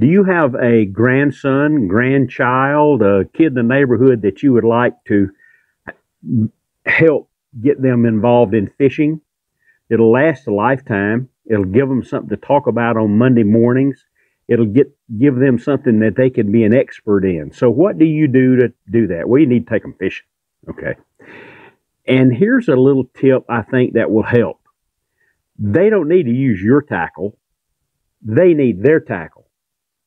Do you have a grandson, grandchild, a kid in the neighborhood that you would like to help get them involved in fishing? It'll last a lifetime. It'll give them something to talk about on Monday mornings. It'll get give them something that they can be an expert in. So what do you do to do that? Well, you need to take them fishing. Okay. And here's a little tip I think that will help. They don't need to use your tackle. They need their tackle.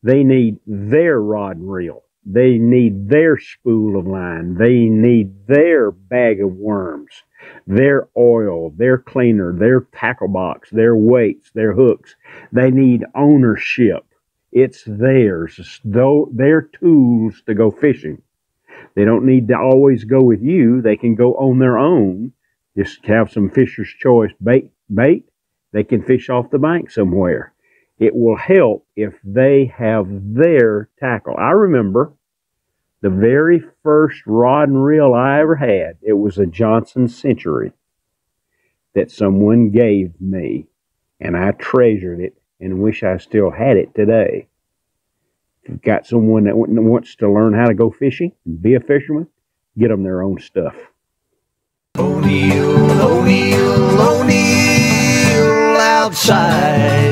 They need their rod and reel. They need their spool of line. They need their bag of worms, their oil, their cleaner, their tackle box, their weights, their hooks. They need ownership. It's theirs. It's their tools to go fishing. They don't need to always go with you. They can go on their own. Just have some fisher's choice bait, bait. They can fish off the bank somewhere. It will help if they have their tackle. I remember the very first rod and reel I ever had. It was a Johnson Century that someone gave me, and I treasured it and wish I still had it today. If you've got someone that wants to learn how to go fishing, and be a fisherman, get them their own stuff. O'Neill, O'Neill, O'Neill outside.